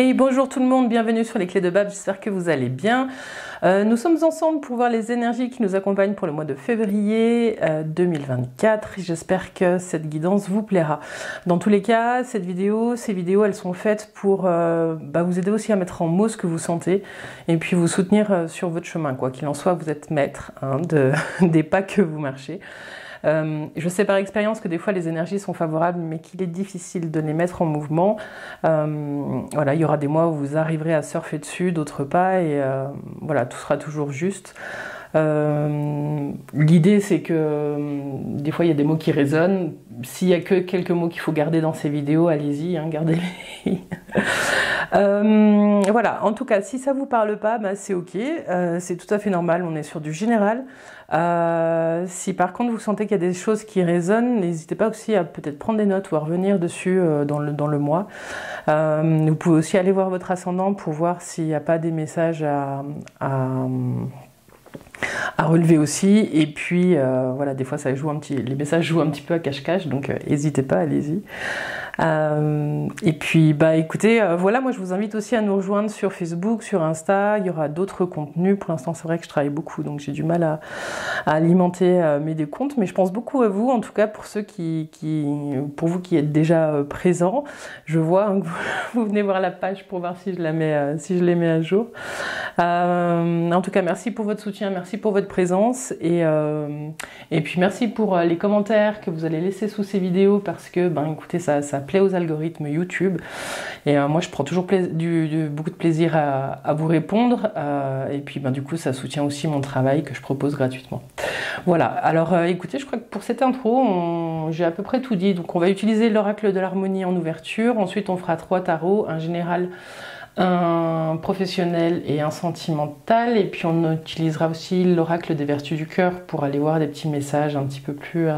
Bonjour tout le monde, bienvenue sur les clés de Bab, j'espère que vous allez bien. Euh, nous sommes ensemble pour voir les énergies qui nous accompagnent pour le mois de février 2024. Euh, j'espère que cette guidance vous plaira. Dans tous les cas, cette vidéo, ces vidéos, elles sont faites pour euh, bah, vous aider aussi à mettre en mots ce que vous sentez et puis vous soutenir sur votre chemin. Quoi qu'il en soit, vous êtes maître hein, de, des pas que vous marchez. Euh, je sais par expérience que des fois les énergies sont favorables, mais qu'il est difficile de les mettre en mouvement. Euh, voilà, il y aura des mois où vous arriverez à surfer dessus, d'autres pas, et euh, voilà, tout sera toujours juste. L'idée, c'est que des fois, il y a des mots qui résonnent. S'il y a que quelques mots qu'il faut garder dans ces vidéos, allez-y, hein, gardez-les. voilà, en tout cas, si ça vous parle pas, bah, c'est ok, c'est tout à fait normal, on est sur du général. Euh, si par contre vous sentez qu'il y a des choses qui résonnent, n'hésitez pas aussi à peut-être prendre des notes ou à revenir dessus euh, dans, le, mois. Euh, vous pouvez aussi aller voir votre ascendant pour voir s'il n'y a pas des messages à à relever aussi. Et puis, euh, voilà, des fois, ça joue un petit, les messages jouent un petit peu à cache-cache, donc n'hésitez pas, allez-y. Euh, et puis, bah écoutez, euh, voilà, moi je vous invite aussi à nous rejoindre sur Facebook, sur Insta. Il y aura d'autres contenus. Pour l'instant, c'est vrai que je travaille beaucoup, donc j'ai du mal à, alimenter euh, mes décomptes. Mais je pense beaucoup à vous, en tout cas pour ceux qui, pour vous qui êtes déjà présents. Je vois hein, que vous, venez voir la page pour voir si je la mets, si je les mets à jour. en tout cas, merci pour votre soutien, merci pour votre présence et et puis merci pour les commentaires que vous allez laisser sous ces vidéos parce que, ben écoutez, ça, ça aux algorithmes YouTube. Et euh, moi, je prends toujours beaucoup de plaisir à, vous répondre. Euh, et puis, ben, du coup, ça soutient aussi mon travail que je propose gratuitement. Voilà. Alors, euh, écoutez, je crois que pour cette intro, j'ai à peu près tout dit. Donc, on va utiliser l'oracle de l'harmonie en ouverture. Ensuite, on fera trois tarots, un général un professionnel et un sentimental. Et puis on utilisera aussi l'oracle des vertus du cœur pour aller voir des petits messages un petit peu plus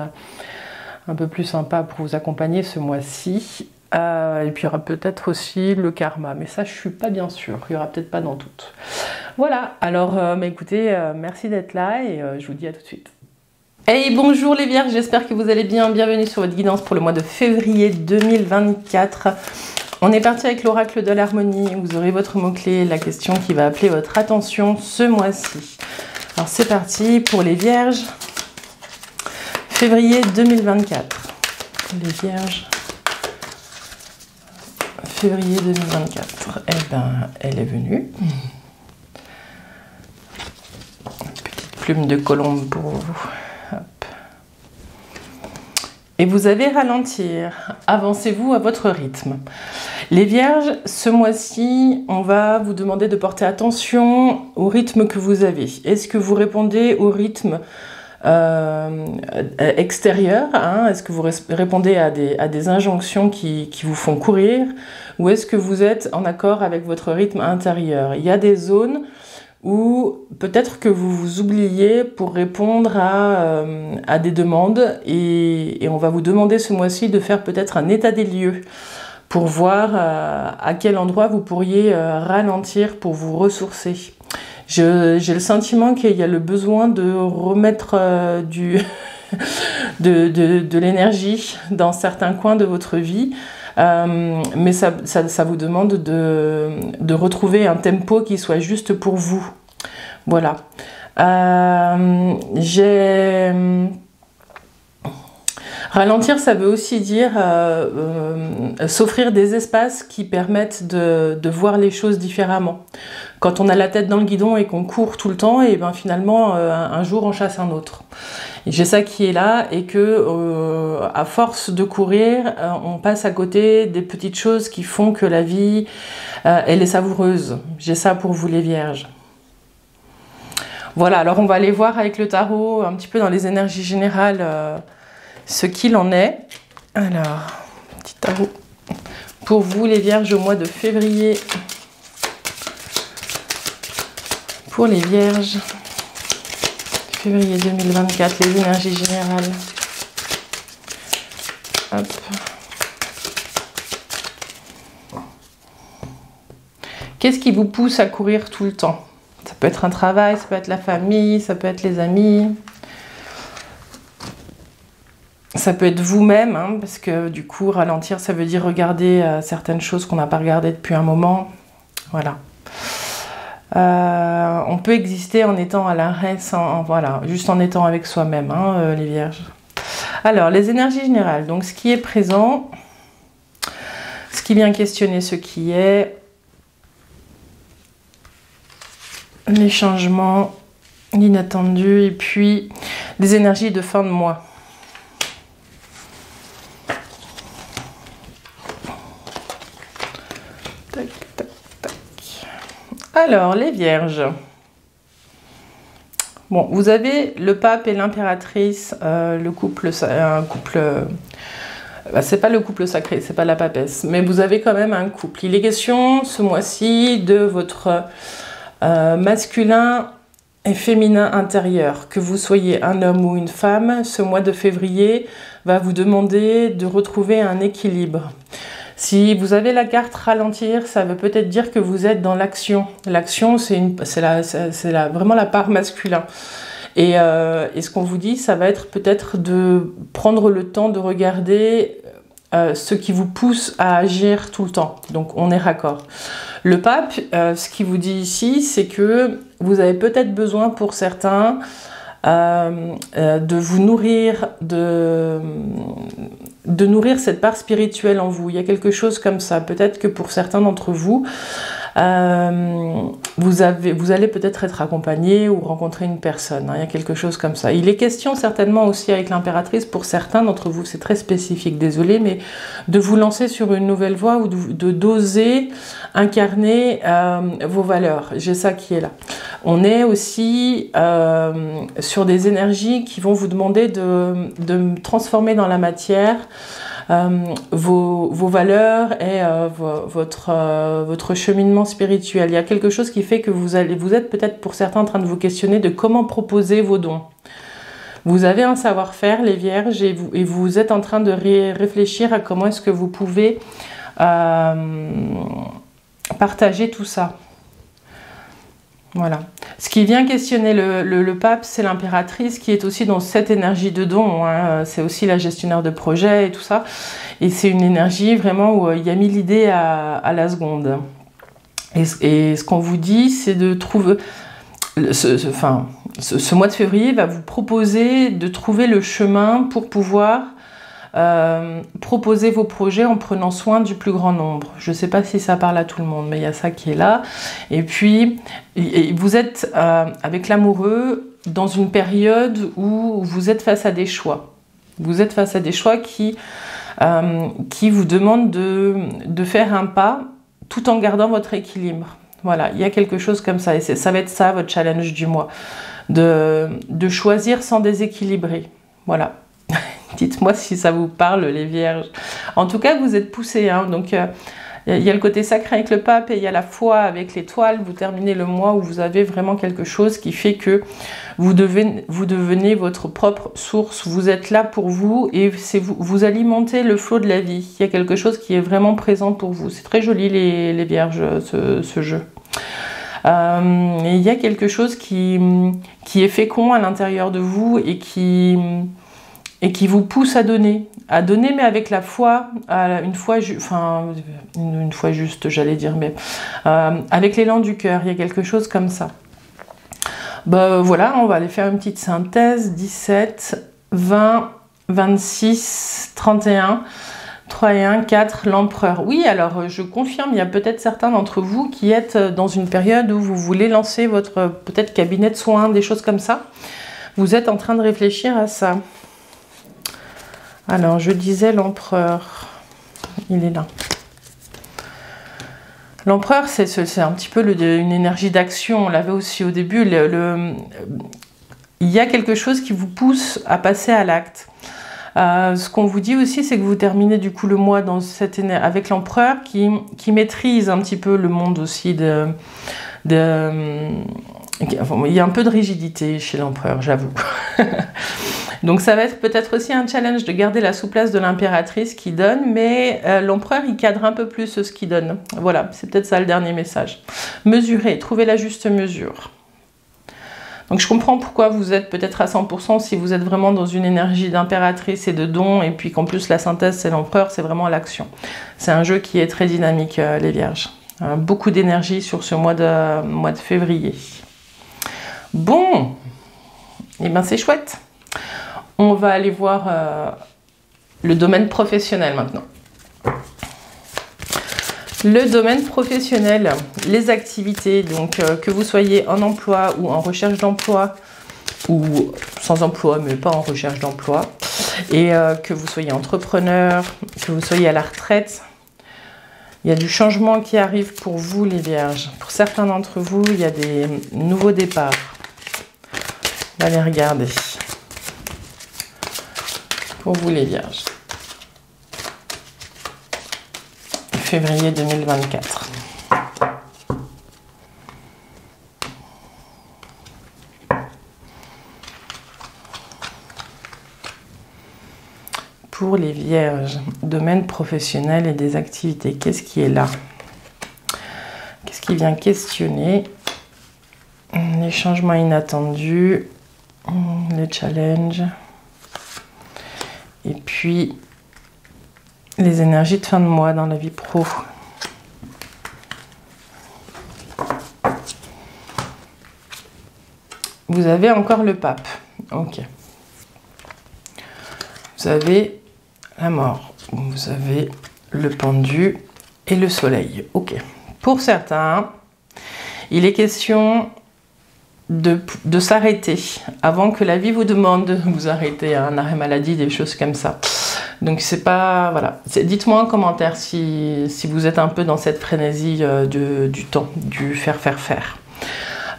un peu plus sympa pour vous accompagner ce mois-ci. Euh, et puis il y aura peut-être aussi le karma, mais ça je suis pas bien sûre, il y aura peut-être pas dans toutes. Voilà, alors euh, écoutez, euh, merci d'être là et je vous dis à tout de suite. Hey bonjour les vierges, j'espère que vous allez bien, bienvenue sur votre guidance pour le mois de février 2024. On est parti avec l'oracle de l'harmonie, vous aurez votre mot-clé, la question qui va appeler votre attention ce mois-ci. Alors c'est parti pour les vierges février 2024. Les vierges. Février 2024. Eh ben, elle est venue. Petite plume de colombe pour vous. Et vous allez ralentir. Avancez-vous à votre rythme. Les vierges, ce mois-ci, on va vous demander de porter attention au rythme que vous avez. Est-ce que vous répondez au rythme euh, extérieur hein? Est-ce que vous répondez à des, injonctions qui, vous font courir Ou est-ce que vous êtes en accord avec votre rythme intérieur? Il y a des zones où peut-être que vous vous oubliez pour répondre à, euh, des demandes et, et, on va vous demander ce mois-ci de faire peut-être un état des lieux pour voir euh, à quel endroit vous pourriez ralentir pour vous ressourcer. J'ai le sentiment qu'il y a le besoin de remettre euh, du, de, de, l'énergie dans certains coins de votre vie. Euh, mais ça, ça, vous demande de, de, retrouver un tempo qui soit juste pour vous. Voilà. Euh, Ralentir, ça veut aussi dire s'offrir des espaces qui permettent de, voir les choses différemment. Quand on a la tête dans le guidon et qu'on court tout le temps, et ben finalement euh, un jour on chasse un autre. J'ai ça qui est là et que à force de courir, on passe à côté des petites choses qui font que la vie elle est savoureuse. J'ai ça pour vous les vierges. Voilà, alors on va aller voir avec le tarot un petit peu dans les énergies générales ce qu'il en est. Alors, petit tarot pour vous les vierges au mois de février. Pour les vierges, février 2024, les énergies générales. Qu'est-ce qui vous pousse à courir tout le temps? Ça peut être un travail, ça peut être la famille, ça peut être les amis. ça peut être vous-même, hein, parce que du coup, ralentir, ça veut dire regarder certaines choses qu'on n'a pas regardées depuis un moment. Voilà. On peut exister en étant à l'arrêt, sans, voilà, juste en étant avec soi-même, hein, les vierges. Alors, les énergies générales. Donc, ce qui est présent, ce qui vient questionner ce qui est, les changements, l'inattendu, et puis les énergies de fin de mois. Tac, tac, tac. Alors, les vierges. Bon, vous avez le pape et l'impératrice, euh, le couple, un couple. Bah, c'est pas le couple sacré, c'est pas la papesse, mais vous avez quand même un couple. Il est question ce mois-ci de votre euh, masculin et féminin intérieur. Que vous soyez un homme ou une femme, ce mois de février va vous demander de retrouver un équilibre. Si vous avez la carte ralentir, ça veut peut-être dire que vous êtes dans l'action. L'action, c'est vraiment la part masculin. Euh, et, ce qu'on vous dit, ça va être peut-être de prendre le temps de regarder euh, ce qui vous pousse à agir tout le temps. Donc on est raccord. Le pape, euh, ce qu'il vous dit ici, c'est que vous avez peut-être besoin pour certains de vous nourrir de, de nourrir cette part spirituelle en vous. Il y a quelque chose comme ça. Peut-être que pour certains d'entre vous, euh, vous, avez, vous allez peut-être être accompagné ou rencontrer une personne. Hein. il y a quelque chose comme ça. Il est question certainement aussi avec l'impératrice, pour certains d'entre vous, c'est très spécifique, désolé, mais de vous lancer sur une nouvelle voie ou de d'oser incarner euh, vos valeurs. J'ai ça qui est là. On est aussi euh, sur des énergies qui vont vous demander de, de transformer dans la matière euh, vos, valeurs et euh, votre, euh, votre cheminement spirituel. Il y a quelque chose qui fait que vous, allez, vous êtes peut-être pour certains en train de vous questionner de comment proposer vos dons. Vous avez un savoir-faire, les vierges, et vous, et vous êtes en train de réfléchir à comment est-ce que vous pouvez partager tout ça. Voilà. Ce qui vient questionner le, pape, c'est l'impératrice qui est aussi dans cette énergie de don. Hein. C'est aussi la gestionnaire de projet et tout ça. Et c'est une énergie vraiment où euh, il y a mis l'idée à, la seconde. Et, ce qu'on vous dit, c'est de trouver. Ce, enfin, ce, mois de février va vous proposer de trouver le chemin pour pouvoir euh, proposez vos projets en prenant soin du plus grand nombre. Je ne sais pas si ça parle à tout le monde, mais il y a ça qui est là. Et puis, vous êtes euh, avec l'amoureux dans une période où vous êtes face à des choix. Vous êtes face à des choix qui, euh, vous demandent de, faire un pas tout en gardant votre équilibre. Voilà, il y a quelque chose comme ça. Et ça va être ça, votre challenge du mois. De choisir sans déséquilibrer. Voilà. Dites-moi si ça vous parle, les vierges. En tout cas, vous êtes poussés. Hein, donc, euh, il y a le côté sacré avec le pape et il y a la foi avec l'étoile. Vous terminez le mois où vous avez vraiment quelque chose qui fait que vous, devenez votre propre source. Vous êtes là pour vous et vous, vous alimentez le flot de la vie. Il y a quelque chose qui est vraiment présent pour vous. C'est très joli, les, vierges, ce, jeu. Euh, il y a quelque chose qui est fécond à l'intérieur de vous et qui et qui vous pousse à donner, à donner mais avec la foi, une foi, enfin une, foi juste, j'allais dire, mais euh, avec l'élan du cœur, il y a quelque chose comme ça. Ben voilà, on va aller faire une petite synthèse. 17, 20, 26, 31, 3 et 1, 4, l'empereur. Oui, alors je confirme, il y a peut-être certains d'entre vous qui êtes dans une période où vous voulez lancer votre peut-être cabinet de soins, des choses comme ça. Vous êtes en train de réfléchir à ça. Alors, je disais l'empereur. Il est là. L'empereur, c'est un petit peu une énergie d'action. On l'avait aussi au début. il y a quelque chose qui vous pousse à passer à l'acte. Euh, ce qu'on vous dit aussi, c'est que vous terminez du coup le mois dans cette avec l'empereur qui, maîtrise un petit peu le monde aussi il y a un peu de rigidité chez l'empereur, j'avoue. Donc ça va être peut-être aussi un challenge de garder la souplesse de l'impératrice qui donne, mais euh, l'empereur il cadre un peu plus ce qu'il donne. Voilà, c'est peut-être ça le dernier message. Mesurer, trouver la juste mesure. Donc je comprends pourquoi vous êtes peut-être à 100% si vous êtes vraiment dans une énergie d'impératrice et de don, et puis qu'en plus la synthèse c'est l'empereur, c'est vraiment l'action. C'est un jeu qui est très dynamique, euh, les vierges. Euh, beaucoup d'énergie sur ce mois de, février. Bon, et eh ben c'est chouette. On va aller voir euh, le domaine professionnel maintenant. Le domaine professionnel, les activités, donc euh, que vous soyez en emploi ou en recherche d'emploi, ou sans emploi mais pas en recherche d'emploi, et euh, que vous soyez entrepreneur, que vous soyez à la retraite, il y a du changement qui arrive pour vous les vierges. Pour certains d'entre vous, il y a des nouveaux départs. On va les regarder. Pour vous les vierges. février 2024. Pour les vierges, domaine professionnel et des activités, qu'est-ce qui est là? Qu'est-ce qui vient questionner Les changements inattendus, les challenges, et puis les énergies de fin de mois dans la vie pro. Vous avez encore le pape. Ok. Vous avez la mort. Vous avez le pendu et le soleil. Ok. Pour certains, il est question de, s'arrêter avant que la vie vous demande de vous arrêter à un arrêt maladie, des choses comme ça. Donc c'est pas voilà. Dites-moi en commentaire si, vous êtes un peu dans cette frénésie euh, du temps, du faire faire faire.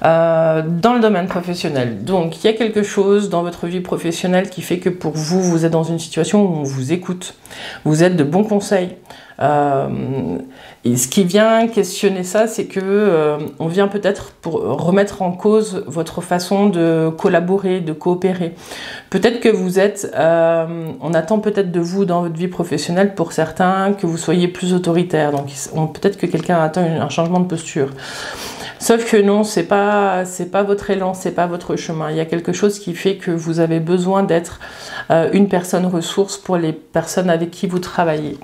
Euh, dans le domaine professionnel. Donc, il y a quelque chose dans votre vie professionnelle qui fait que pour vous, vous êtes dans une situation où on vous écoute. Vous êtes de bons conseils. Euh, et ce qui vient questionner ça, c'est que euh, on vient peut-être pour remettre en cause votre façon de collaborer, de coopérer. Peut-être que vous êtes, euh, on attend peut-être de vous dans votre vie professionnelle pour certains que vous soyez plus autoritaire. Donc peut-être que quelqu'un attend un changement de posture. Sauf que non, c'est pas c'est pas votre élan, c'est pas votre chemin. Il y a quelque chose qui fait que vous avez besoin d'être une personne ressource pour les personnes avec qui vous travaillez.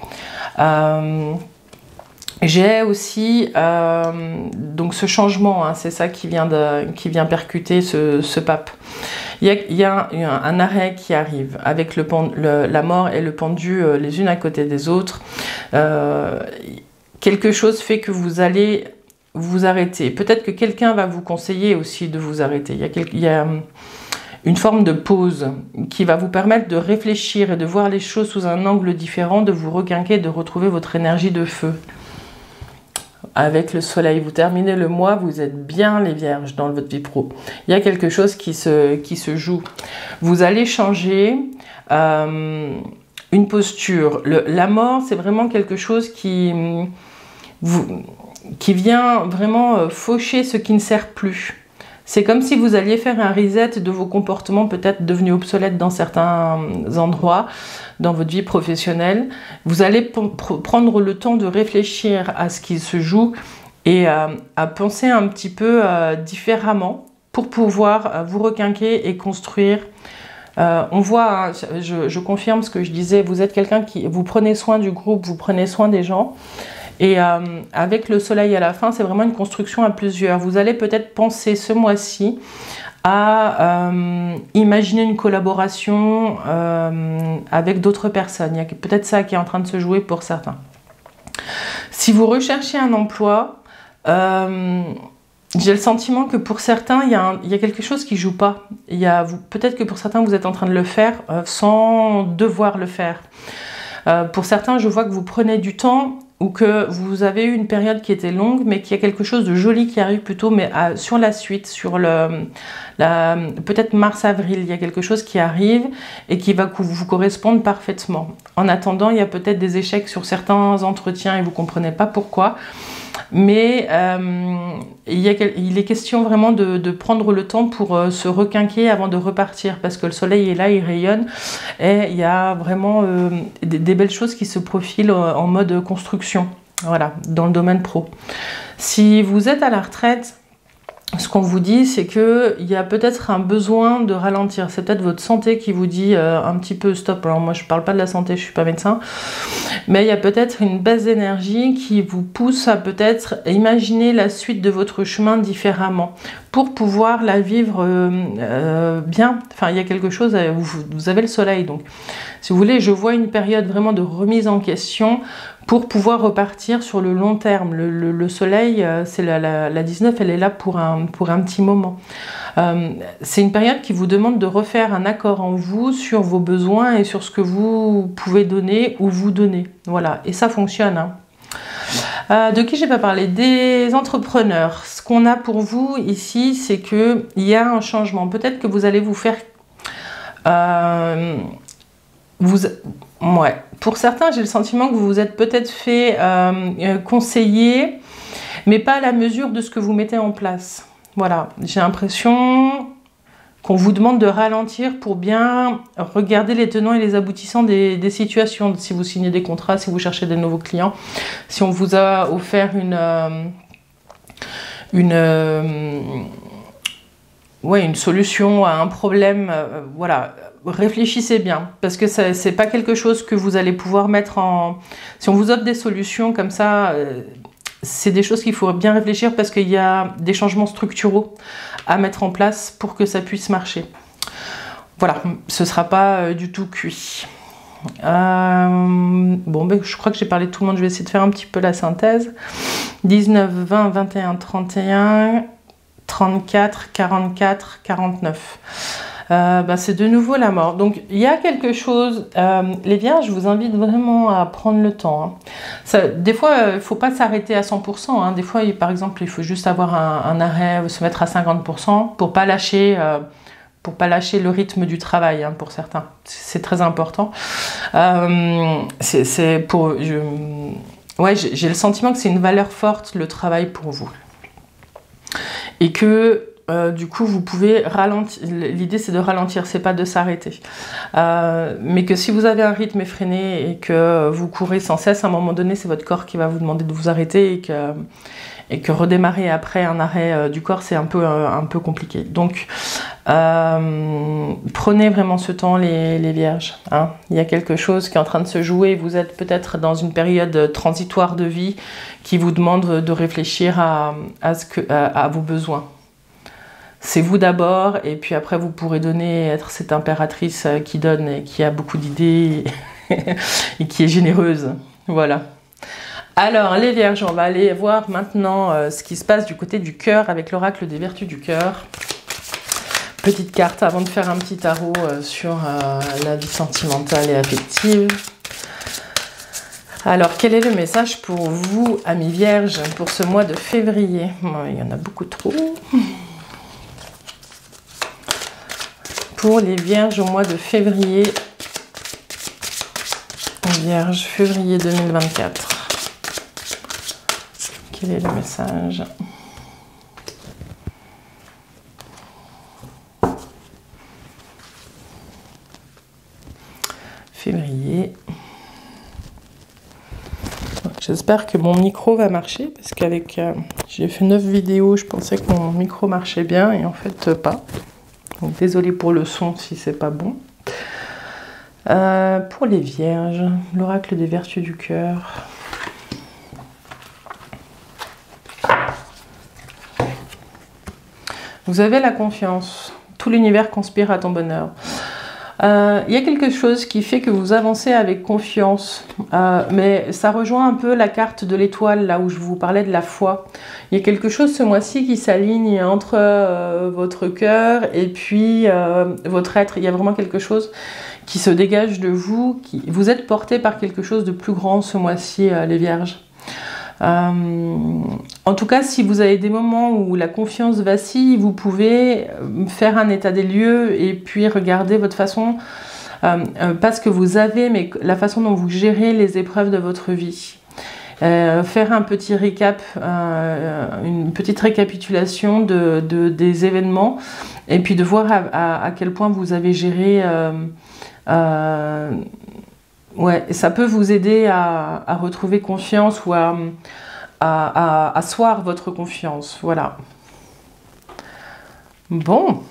J'ai aussi euh, donc ce changement, hein, c'est ça qui vient, qui vient percuter ce, pape. Il y, a, un, arrêt qui arrive avec le, la mort et le pendu euh, les unes à côté des autres. Euh, quelque chose fait que vous allez vous arrêter. Peut-être que quelqu'un va vous conseiller aussi de vous arrêter. Il y, a il y a une forme de pause qui va vous permettre de réfléchir et de voir les choses sous un angle différent, de vous requinquer, de retrouver votre énergie de feu avec le soleil. Vous terminez le mois, vous êtes bien les vierges dans votre vie pro. Il y a quelque chose qui se, qui se joue. Vous allez changer euh, une posture. la mort, c'est vraiment quelque chose qui, qui vient vraiment euh, faucher ce qui ne sert plus. C'est comme si vous alliez faire un reset de vos comportements peut-être devenus obsolètes dans certains endroits dans votre vie professionnelle. Vous allez prendre le temps de réfléchir à ce qui se joue et euh, à penser un petit peu euh, différemment pour pouvoir euh, vous requinquer et construire. on voit, hein, je, confirme ce que je disais, vous êtes quelqu'un qui, vous prenez soin du groupe, vous prenez soin des gens. Et euh, avec le soleil à la fin, c'est vraiment une construction à plusieurs. Vous allez peut-être penser ce mois-ci à euh, imaginer une collaboration euh, avec d'autres personnes. Il y a peut-être ça qui est en train de se jouer pour certains. Si vous recherchez un emploi, j'ai le sentiment que pour certains, il y, a quelque chose qui joue pas. Peut-être que pour certains, vous êtes en train de le faire sans devoir le faire. pour certains, je vois que vous prenez du temps ou que vous avez eu une période qui était longue, mais qu'il y a quelque chose de joli qui arrive plutôt, mais sur la suite, sur le, peut-être mars-avril, il y a quelque chose qui arrive et qui va vous correspondre parfaitement. En attendant, il y a peut-être des échecs sur certains entretiens et vous comprenez pas pourquoi. Mais euh, il, est question vraiment de, prendre le temps pour euh, se requinquer avant de repartir parce que le soleil est là, il rayonne et il y a vraiment euh, des, belles choses qui se profilent en mode construction. Voilà, dans le domaine pro. Si vous êtes à la retraite, ce qu'on vous dit, c'est qu'il y a peut-être un besoin de ralentir. C'est peut-être votre santé qui vous dit euh, un petit peu stop. Alors moi, je ne parle pas de la santé, je ne suis pas médecin. Mais il y a peut-être une baisse d'énergie qui vous pousse à peut-être imaginer la suite de votre chemin différemment pour pouvoir la vivre euh, euh, bien. Enfin, il y a quelque chose, vous, vous avez le soleil. Donc, si vous voulez, je vois une période vraiment de remise en question pour pouvoir repartir sur le long terme. Le, soleil, euh, c'est la, 19, elle est là pour un, petit moment. Euh, c'est une période qui vous demande de refaire un accord en vous sur vos besoins et sur ce que vous pouvez donner ou vous donner. Voilà, et ça fonctionne. Hein. Euh, de qui j'ai pas parlé? Des entrepreneurs. Ce qu'on a pour vous ici, c'est qu'il y a un changement. Peut-être que vous allez vous faire vous, ouais. Pour certains, j'ai le sentiment que vous vous êtes peut-être fait euh, euh, conseiller, mais pas à la mesure de ce que vous mettez en place. Voilà, j'ai l'impression qu'on vous demande de ralentir pour bien regarder les tenants et les aboutissants des, situations. Si vous signez des contrats, si vous cherchez des nouveaux clients, si on vous a offert une, euh, une, ouais, une solution à un problème, voilà réfléchissez bien, parce que ce n'est pas quelque chose que vous allez pouvoir mettre en... Si on vous offre des solutions comme ça, euh, c'est des choses qu'il faut bien réfléchir parce qu'il y a des changements structuraux à mettre en place pour que ça puisse marcher. Voilà, ce ne sera pas euh, du tout cuit. Euh, bon, ben, je crois que j'ai parlé de tout le monde, je vais essayer de faire un petit peu la synthèse. 19, 20, 21, 31, 34, 44, 49. Euh, bah, c'est de nouveau la mort. Donc il y a quelque chose, euh, les vierges, je vous invite vraiment à prendre le temps. Hein. des fois, il ne faut pas s'arrêter à 100%. Hein. Des fois, par exemple, il faut juste avoir un, arrêt, se mettre à 50% pour pas lâcher. Euh, pour pas lâcher le rythme du travail hein, pour certains, c'est très important. c'est pour, ouais, j'ai le sentiment que c'est une valeur forte le travail pour vous et que euh, du coup, vous pouvez ralentir. L'idée, c'est de ralentir, c'est pas de s'arrêter. Euh, mais que si vous avez un rythme effréné et que vous courez sans cesse, à un moment donné, c'est votre corps qui va vous demander de vous arrêter et que, redémarrer après un arrêt euh, du corps, c'est un peu, compliqué. Donc, prenez vraiment ce temps, les, vierges. Hein. Il y a quelque chose qui est en train de se jouer. Vous êtes peut-être dans une période transitoire de vie qui vous demande de réfléchir à vos besoins c'est vous d'abord, et puis après vous pourrez donner, être cette impératrice euh, qui donne et qui a beaucoup d'idées et qui est généreuse. Voilà. Alors les vierges, on va aller voir maintenant euh, ce qui se passe du côté du cœur avec l'oracle des vertus du cœur. Petite carte avant de faire un petit tarot euh, sur la vie sentimentale et affective. Alors, quel est le message pour vous, amis vierges, pour ce mois de février? Il y en a beaucoup trop. Pour les vierges au mois de février. Vierge, février 2024. Quel est le message? Février. J'espère que mon micro va marcher parce qu'avec euh, j'ai fait 9 vidéos, je pensais que mon micro marchait bien et en fait pas. Donc désolé pour le son si c'est pas bon. Euh, pour les vierges, l'oracle des vertus du cœur. Vous avez la confiance. Tout l'univers conspire à ton bonheur. Euh, il y a quelque chose qui fait que vous avancez avec confiance, euh, mais ça rejoint un peu la carte de l'étoile, là où je vous parlais de la foi. Il y a quelque chose ce mois-ci qui s'aligne entre euh, votre cœur et puis votre être. Il y a vraiment quelque chose qui se dégage de vous. Qui... Vous êtes porté par quelque chose de plus grand ce mois-ci, les vierges. En tout cas, si vous avez des moments où la confiance vacille, vous pouvez faire un état des lieux et puis regarder votre façon, euh, pas ce que vous avez, mais la façon dont vous gérez les épreuves de votre vie. Euh, faire un petit récap, euh, une petite récapitulation de, des événements et puis de voir à, quel point vous avez géré. Ouais, ça peut vous aider à, retrouver confiance ou à, asseoir votre confiance. Voilà. Bon.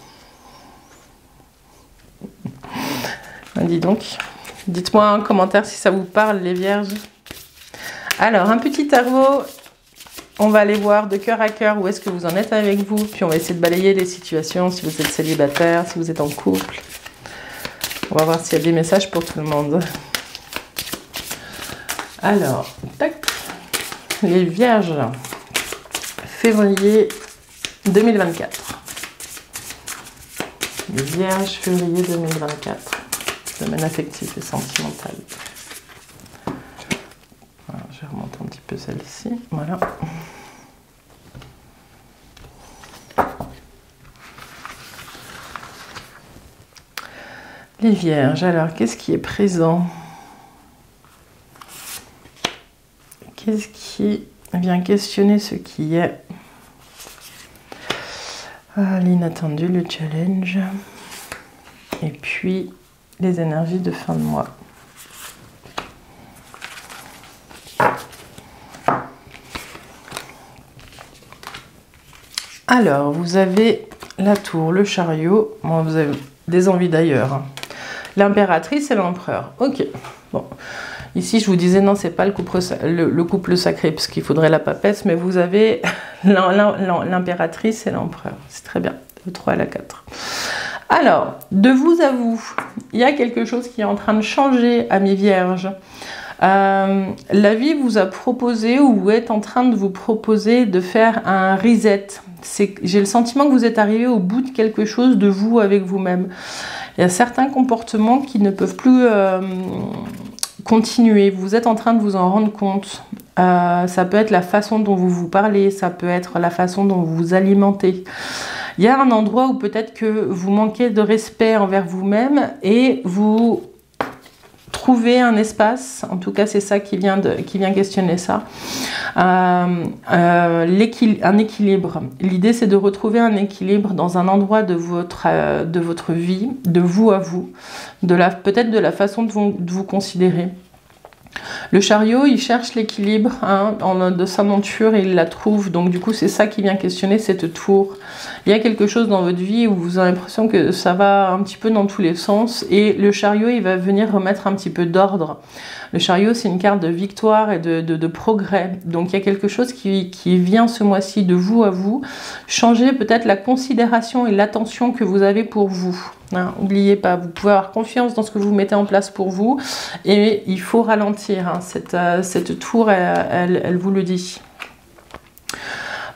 Ben, dis donc. Dites-moi en commentaire si ça vous parle, les vierges. Alors, un petit tarot. On va aller voir de cœur à cœur où est-ce que vous en êtes avec vous. Puis on va essayer de balayer les situations, si vous êtes célibataire, si vous êtes en couple. On va voir s'il y a des messages pour tout le monde. Alors. Les vierges. Février 2024. Les vierges, février 2024 domaine affectif et sentimental. je vais remonter un petit peu celle-ci. Voilà. Les vierges, alors qu'est-ce qui est présent? Qui vient questionner ce qui est ah, L'inattendu, le challenge. Et puis les énergies de fin de mois? Alors, vous avez la tour, le chariot. vous avez des envies d'ailleurs. L'impératrice et l'empereur. Ok. Bon. Ici, je vous disais, non, c'est pas le couple, le, couple sacré, parce qu'il faudrait la papesse, mais vous avez l'impératrice et l'empereur. C'est très bien. Le 3 et la 4. Alors, de vous à vous, il y a quelque chose qui est en train de changer, amis vierges. Euh, la vie vous a proposé ou est en train de vous proposer de faire un reset. J'ai le sentiment que vous êtes arrivé au bout de quelque chose de vous avec vous-même. Il y a certains comportements qui ne peuvent plus euh, continuer. Vous êtes en train de vous en rendre compte. Euh, ça peut être la façon dont vous vous parlez, ça peut être la façon dont vous vous alimentez. Il y a un endroit où peut-être que vous manquez de respect envers vous-même et vous un espace, en tout cas c'est ça qui vient, de, qui vient questionner ça, euh, euh, un équilibre. L'idée c'est de retrouver un équilibre dans un endroit de votre, euh, de votre vie, de vous à vous, peut-être de la façon de vous, de vous considérer. Le chariot, il cherche l'équilibre hein, de sa monture et il la trouve. Donc du coup, c'est ça qui vient questionner cette tour. Il y a quelque chose dans votre vie où vous avez l'impression que ça va un petit peu dans tous les sens et le chariot, il va venir remettre un petit peu d'ordre. Le chariot, c'est une carte de victoire et de, progrès. Donc il y a quelque chose qui, vient ce mois-ci de vous à vous. Changer peut-être la considération et l'attention que vous avez pour vous. N'oubliez pas, vous pouvez avoir confiance dans ce que vous mettez en place pour vous et il faut ralentir. Hein. Euh, cette, tour, elle, vous le dit.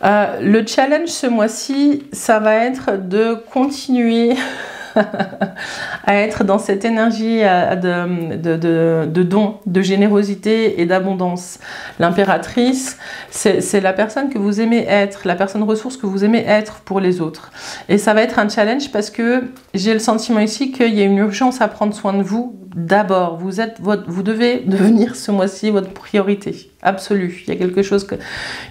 Euh, le challenge ce mois-ci, ça va être de continuer à être dans cette énergie euh, de, don, de générosité et d'abondance. L'impératrice, c'est la personne que vous aimez être, la personne ressource que vous aimez être pour les autres. Et ça va être un challenge parce que j'ai le sentiment ici qu'il y a une urgence à prendre soin de vous d'abord. Vous, êtes, vous devez devenir ce mois-ci votre priorité absolue. Il y a quelque chose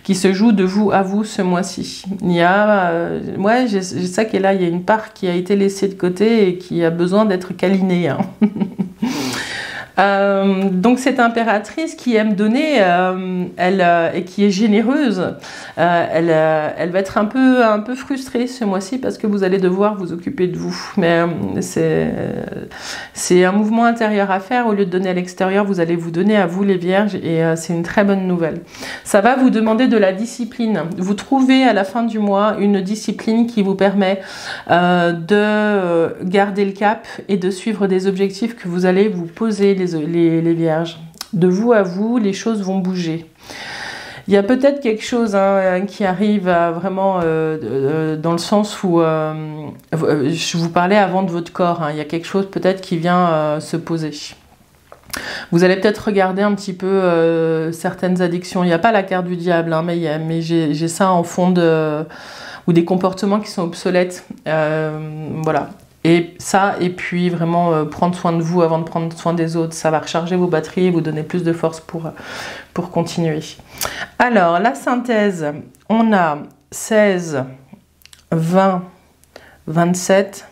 qui se joue de vous à vous ce mois-ci. Il y a, euh, ouais, ça qui est là. Il y a une part qui a été laissée de côté et qui a besoin d'être câlinée. Hein. Euh, donc cette impératrice qui aime donner, euh, elle euh, et qui est généreuse, elle, va être un peu un peu frustrée ce mois-ci parce que vous allez devoir vous occuper de vous. Mais c'est c'est un mouvement intérieur à faire. Au lieu de donner à l'extérieur, vous allez vous donner à vous les vierges et c'est une très bonne nouvelle. Ça va vous demander de la discipline. Vous trouvez à la fin du mois une discipline qui vous permet de garder le cap et de suivre des objectifs que vous allez vous poser les, vierges. De vous à vous, les choses vont bouger. Il y a peut-être quelque chose hein, qui arrive vraiment euh, euh, dans le sens où euh, je vous parlais avant de votre corps. Hein. il y a quelque chose peut-être qui vient se poser. Vous allez peut-être regarder un petit peu certaines addictions. Il n'y a pas la carte du diable, hein, mais, j'ai ça en fond ou des comportements qui sont obsolètes. voilà. Et ça, et puis vraiment euh, prendre soin de vous avant de prendre soin des autres, ça va recharger vos batteries et vous donner plus de force pour, pour continuer. Alors, la synthèse, on a 16, 20, 27,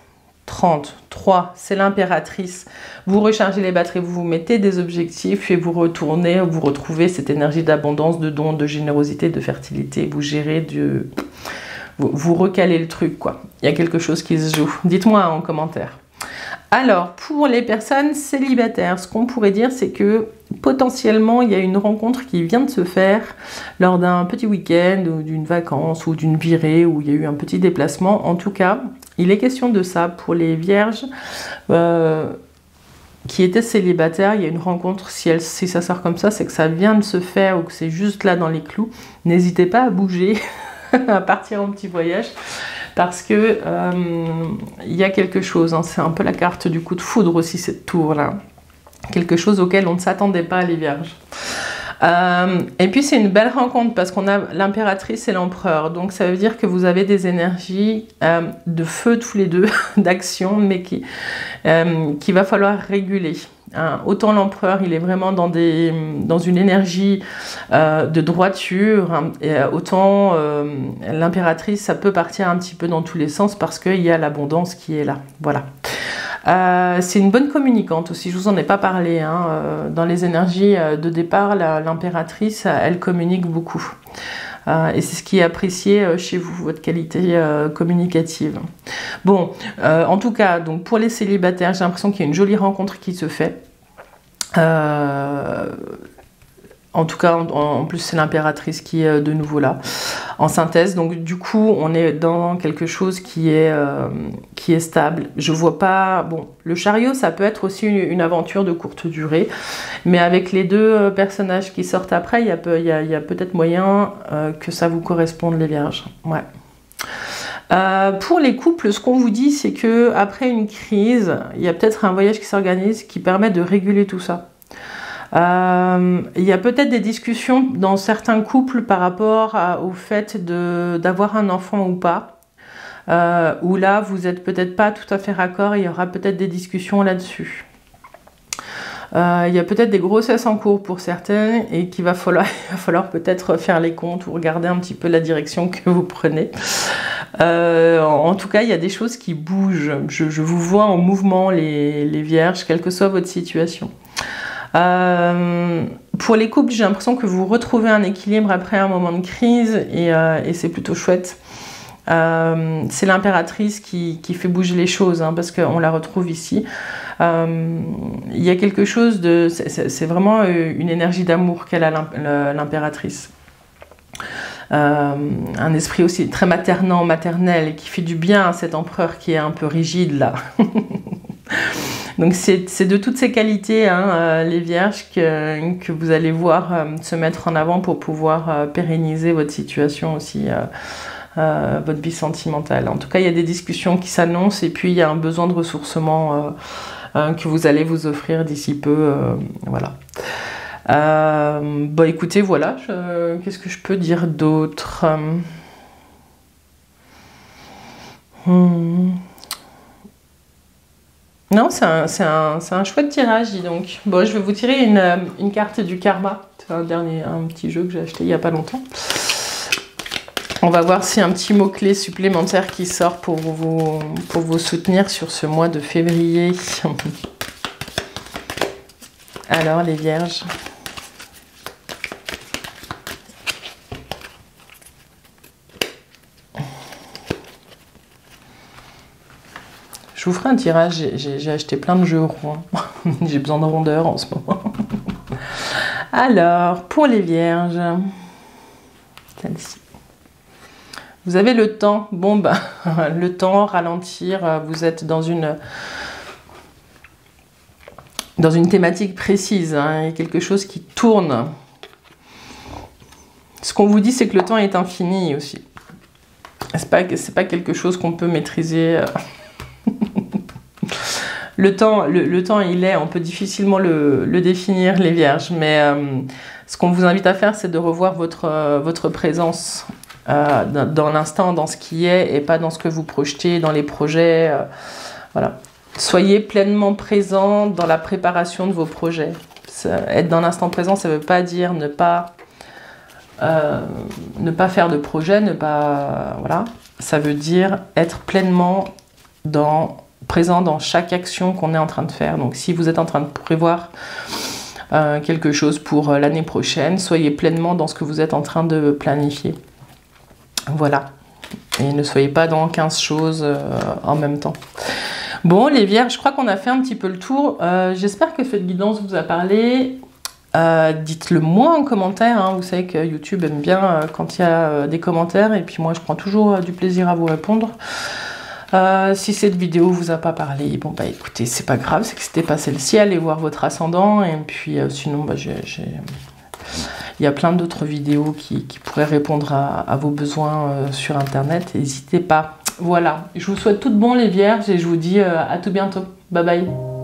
30. 3, c'est l'impératrice. Vous rechargez les batteries, vous vous mettez des objectifs et vous retournez, vous retrouvez cette énergie d'abondance, de don, de générosité, de fertilité. Vous gérez du vous, recalez le truc, quoi. Il y a quelque chose qui se joue. Dites-moi en commentaire. Alors, pour les personnes célibataires, ce qu'on pourrait dire, c'est que potentiellement, il y a une rencontre qui vient de se faire lors d'un petit week-end ou d'une vacance ou d'une virée où il y a eu un petit déplacement. En tout cas, il est question de ça pour les vierges. Euh, qui étaient célibataires, il y a une rencontre, si, si ça sort comme ça, c'est que ça vient de se faire ou que c'est juste là dans les clous. N'hésitez pas à bouger, à partir en petit voyage parce que euh, il y a quelque chose, hein, c'est un peu la carte du coup de foudre aussi cette tour là, quelque chose auquel on ne s'attendait pas les vierges. Euh, et puis c'est une belle rencontre parce qu'on a l'impératrice et l'empereur. Donc ça veut dire que vous avez des énergies euh, de feu tous les deux, d'action, mais qui qu'il va falloir réguler. Hein, autant l'empereur, il est vraiment dans, des, dans une énergie euh, de droiture, hein, euh, autant euh, l'impératrice, ça peut partir un petit peu dans tous les sens parce qu'il y a l'abondance qui est là. Voilà. C'est une bonne communicante aussi, je vous en ai pas parlé. Hein, dans les énergies de départ, l'impératrice, elle communique beaucoup. et c'est ce qui est apprécié chez vous, votre qualité communicative. Bon, en tout cas, donc pour les célibataires, j'ai l'impression qu'il y a une jolie rencontre qui se fait. Euh, en tout cas, en, plus, c'est l'impératrice qui est euh, de nouveau là, en synthèse. Donc, du coup, on est dans quelque chose qui est, euh, stable. Je vois pas. Bon, le chariot, ça peut être aussi une, aventure de courte durée, mais avec les deux personnages qui sortent après, il y a, peut-être moyen que ça vous corresponde, les vierges. Ouais. pour les couples, ce qu'on vous dit, c'est que après une crise, il y a peut-être un voyage qui s'organise qui permet de réguler tout ça. Euh, il y a peut-être des discussions dans certains couples par rapport au fait d'avoir un enfant ou pas. Euh, où là, vous n'êtes peut-être pas tout à fait raccord, il y aura peut-être des discussions là-dessus. Euh, il y a peut-être des grossesses en cours pour certaines et qu'il va falloir, falloir peut-être faire les comptes ou regarder un petit peu la direction que vous prenez. en, tout cas, il y a des choses qui bougent. Je, vous vois en mouvement, les, les, vierges, quelle que soit votre situation. Euh, pour les couples, j'ai l'impression que vous retrouvez un équilibre après un moment de crise et, euh, c'est plutôt chouette. Euh, c'est l'impératrice qui, fait bouger les choses hein, parce qu'on la retrouve ici. Il y a quelque chose de. C'est vraiment une énergie d'amour qu'elle a, l'impératrice. un esprit aussi très maternant, maternel, qui fait du bien à cet empereur qui est un peu rigide là. Donc c'est de toutes ces qualités, hein, euh, les vierges, que, vous allez voir euh, se mettre en avant pour pouvoir euh, pérenniser votre situation aussi, votre vie sentimentale. En tout cas, il y a des discussions qui s'annoncent et puis il y a un besoin de ressourcement que vous allez vous offrir d'ici peu. voilà. bon, écoutez, voilà, qu'est-ce que je peux dire d'autre? Hmm. Non, c'est un, un, chouette tirage, dis donc. Bon, je vais vous tirer une, euh, une carte du karma. C'est un dernier, un petit jeu que j'ai acheté il n'y a pas longtemps. On va voir si un petit mot-clé supplémentaire qui sort pour vous soutenir sur ce mois de février. Alors, les vierges. Je vous ferai un tirage, j'ai acheté plein de jeux ronds. j'ai besoin de rondeur en ce moment. Alors, pour les vierges, celle-ci. Vous avez le temps. Bon, ben, le temps, ralentir. Vous êtes dans une dans une thématique précise. Hein, a quelque chose qui tourne. Ce qu'on vous dit, c'est que le temps est infini aussi. C'est pas, pas quelque chose qu'on peut maîtriser. Le temps, le, temps, il est, on peut difficilement le, définir, les vierges, mais euh, ce qu'on vous invite à faire, c'est de revoir votre, euh, votre présence euh, dans, l'instant, dans ce qui est, et pas dans ce que vous projetez, dans les projets. voilà. Soyez pleinement présent dans la préparation de vos projets. être dans l'instant présent, ça ne veut pas dire ne pas, ne pas faire de projet, ne pas. Voilà. Ça veut dire être pleinement dans présent dans chaque action qu'on est en train de faire. Donc si vous êtes en train de prévoir euh, quelque chose pour euh, l'année prochaine, soyez pleinement dans ce que vous êtes en train de planifier. Voilà. Et ne soyez pas dans 15 choses en même temps. Bon, les vierges, je crois qu'on a fait un petit peu le tour. J'espère que cette guidance vous a parlé. Dites-le moi en commentaire. Hein. Vous savez que YouTube aime bien quand il y a des commentaires. Et puis moi, je prends toujours du plaisir à vous répondre. Euh, si cette vidéo vous a pas parlé, bon bah écoutez, c'est pas grave, c'est que c'était pas celle-ci, allez voir votre ascendant, et puis euh, sinon, bah, il y a plein d'autres vidéos qui, pourraient répondre à, vos besoins euh, sur internet, n'hésitez pas. Voilà, je vous souhaite tout bon les vierges et je vous dis à tout bientôt. Bye bye